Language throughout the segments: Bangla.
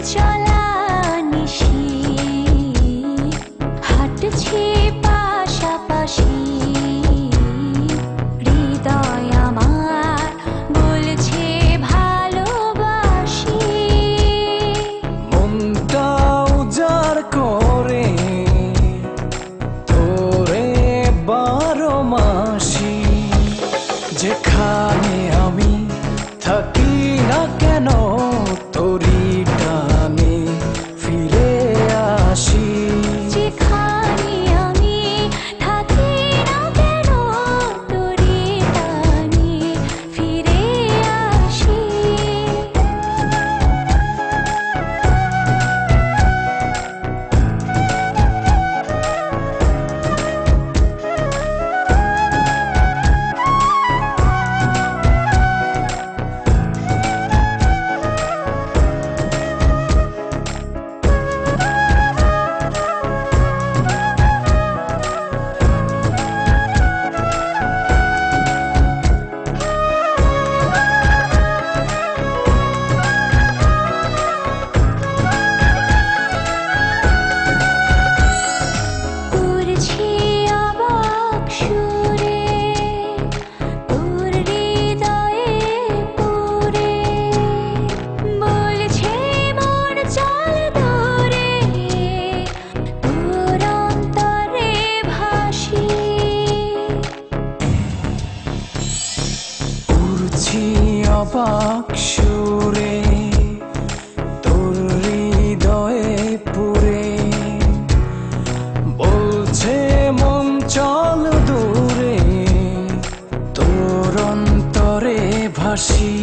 it's your life. অবাক সুরে তোর হৃদয়ে পুরে। বলছে মন চল দূরে তোর অন্তরে ভাসি।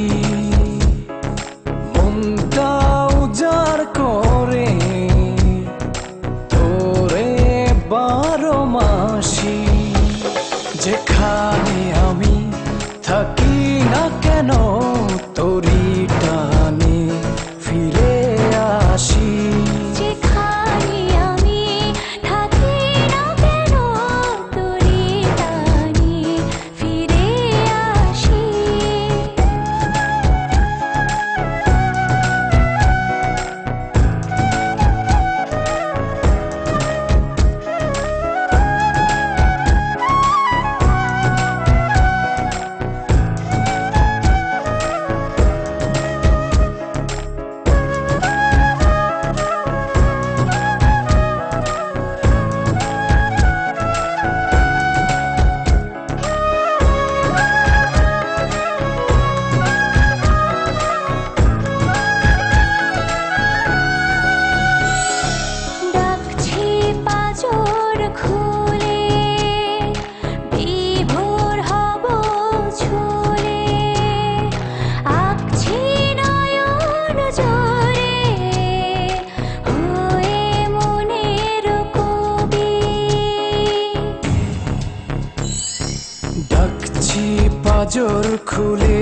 দেখছি পাজর খুলে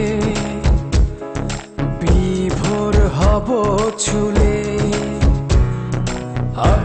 বিভোর হব ছুলে। আর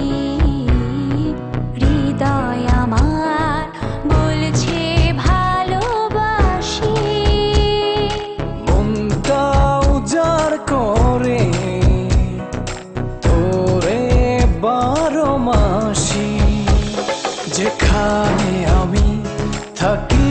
আমি আমি থাকি